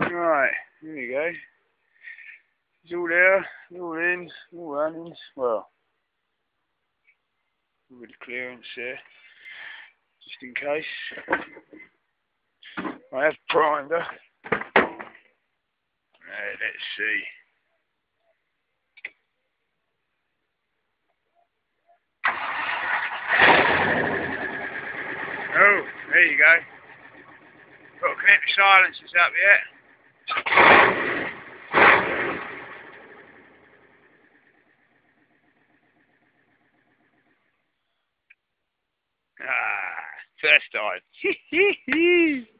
Right, here we go. It's all there, all in, all running. Well, with the clearance there, just in case. I have primed her. Right, let's see. Oh, there you go. Got to connect the silencers up yet. Ah, first time.